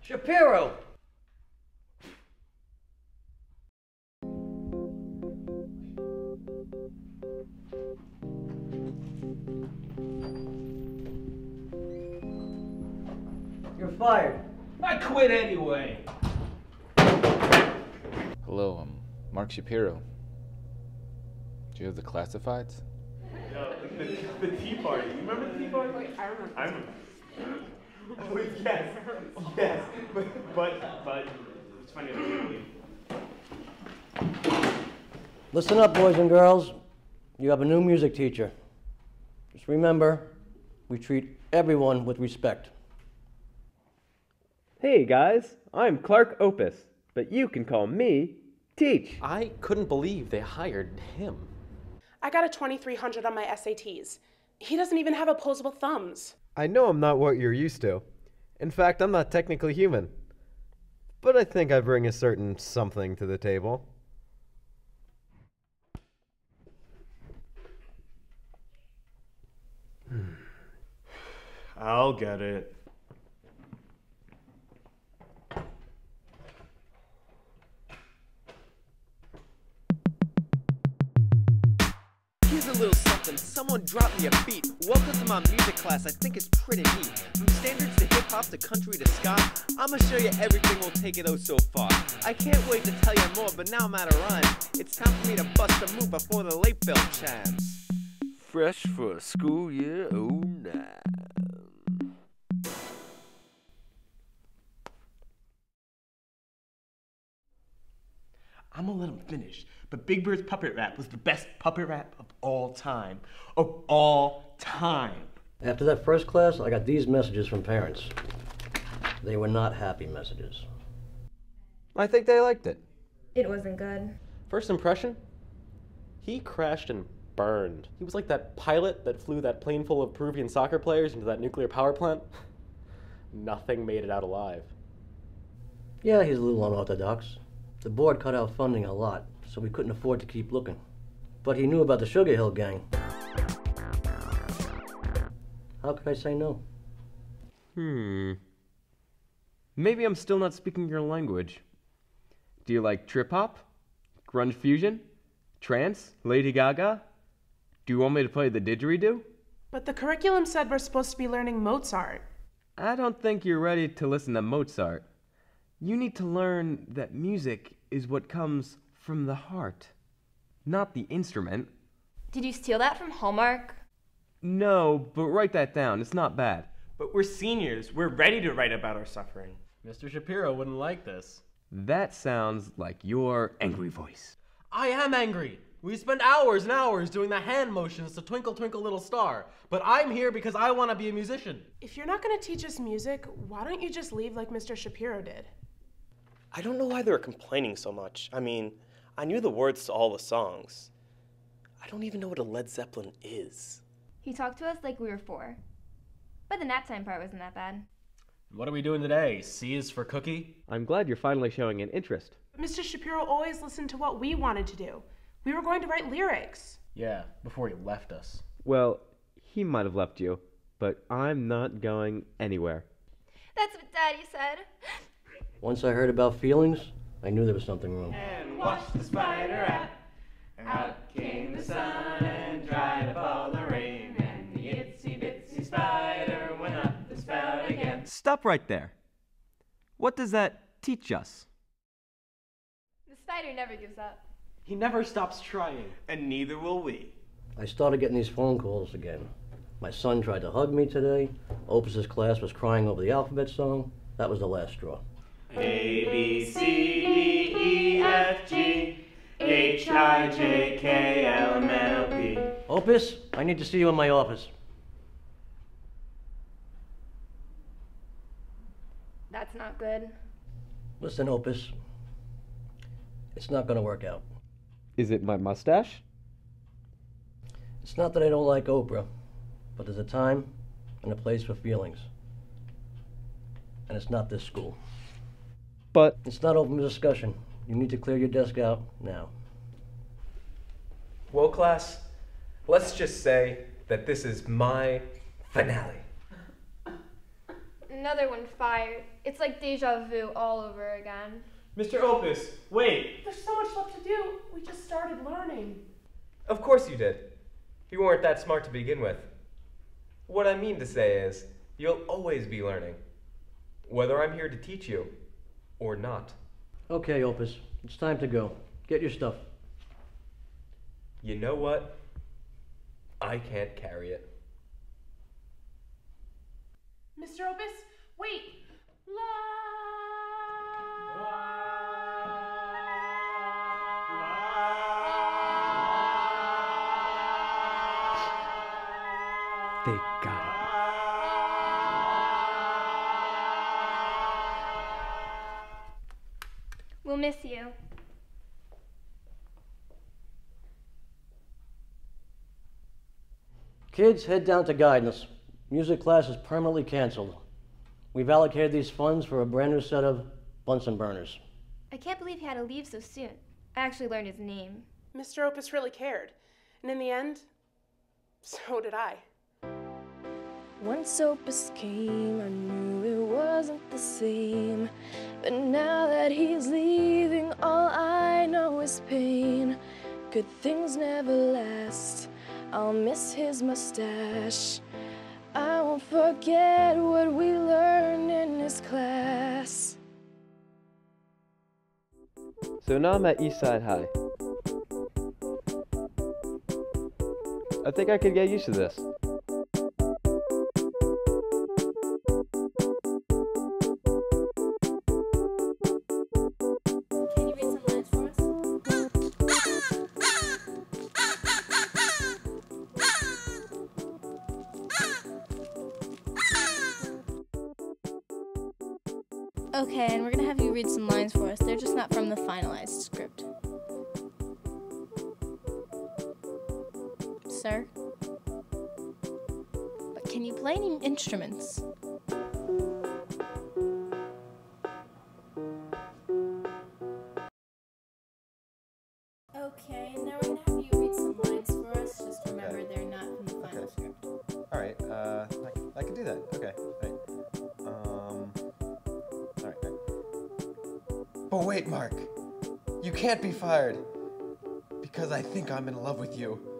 Shapiro! You're fired. I quit anyway. Hello, I'm Mark Shapiro. Do you have the classifieds? No, the, the Tea Party. You remember the Tea Party? I remember. I remember. Oh, yes, yes, but but but it's funny. I can't believe. Listen up, boys and girls. You have a new music teacher. Just remember, we treat everyone with respect. Hey guys, I'm Clark Opus, but you can call me Teach. I couldn't believe they hired him. I got a 2300 on my SATs. He doesn't even have opposable thumbs. I know I'm not what you're used to. In fact, I'm not technically human. But I think I bring a certain something to the table. I'll get it. Here's a little something. Someone drop me a beat. Welcome to my music class. I think it's pretty neat. From standards to hip hop to country to ska, I'ma show you everything we'll take it oh so far. I can't wait to tell you more, but now I'm out of rhyme. It's time for me to bust a move before the late bell chimes. Fresh for a school year, oh nine. But Big Bird's puppet rap was the best puppet rap of all time. Of all time. After that first class, I got these messages from parents. They were not happy messages. I think they liked it. It wasn't good. First impression? He crashed and burned. He was like that pilot that flew that plane full of Peruvian soccer players into that nuclear power plant. Nothing made it out alive. Yeah, he's a little unorthodox. The board cut out funding a lot, so we couldn't afford to keep looking. But he knew about the Sugar Hill Gang. How could I say no? Hmm. Maybe I'm still not speaking your language. Do you like trip hop? Grunge fusion? Trance? Lady Gaga? Do you want me to play the didgeridoo? But the curriculum said we're supposed to be learning Mozart. I don't think you're ready to listen to Mozart. You need to learn that music is what comes from the heart, not the instrument. Did you steal that from Hallmark? No, but write that down. It's not bad. But we're seniors. We're ready to write about our suffering. Mr. Shapiro wouldn't like this. That sounds like your angry voice. I am angry. We spend hours and hours doing the hand motions to Twinkle Twinkle Little Star, but I'm here because I want to be a musician. If you're not going to teach us music, why don't you just leave like Mr. Shapiro did? I don't know why they were complaining so much. I mean, I knew the words to all the songs. I don't even know what a Led Zeppelin is. He talked to us like we were four. But the nap time part wasn't that bad. What are we doing today? C is for cookie? I'm glad you're finally showing an interest. Mr. Shapiro always listened to what we wanted to do. We were going to write lyrics. Yeah, before he left us. Well, he might have left you, but I'm not going anywhere. That's what Daddy said. Once I heard about feelings, I knew there was something wrong. And watch the spider rat. Out came the sun and dried up all the rain. And the itsy bitsy spider went up the spout again. Stop right there. What does that teach us? The spider never gives up. He never stops trying. And neither will we. I started getting these phone calls again. My son tried to hug me today. Opus's class was crying over the alphabet song. That was the last straw. A, B, C, D, F, G, H, I, J, K, L, M, N, O, P. Opus, I need to see you in my office. That's not good. Listen, Opus. It's not going to work out. Is it my mustache? It's not that I don't like Oprah, but there's a time and a place for feelings. And it's not this school. But It's not open for discussion. You need to clear your desk out now. Well, class, let's just say that this is my finale. Another one fired. It's like deja vu all over again. Mr. Opus, wait. There's so much left to do. We just started learning. Of course you did. You weren't that smart to begin with. What I mean to say is, you'll always be learning, whether I'm here to teach you or not. Okay, Opus. It's time to go. Get your stuff. You know what? I can't carry it. Mr. Opus, wait. They got it. We'll miss you. Kids, head down to guidance. Music class is permanently canceled. We've allocated these funds for a brand new set of Bunsen burners. I can't believe he had to leave so soon. I actually learned his name. Mr. Opus really cared. And in the end, so did I. Once Opus came, I knew it wasn't the same. But now that he's leaving, all I know is pain. Good things never last. I'll miss his mustache. I won't forget what we learned in his class. So now I'm at Eastside High. I think I could get used to this. Okay, and we're gonna have you read some lines for us. They're just not from the finalized script. Sir? But can you play any instruments? But wait, Mark, you can't be fired because I think I'm in love with you.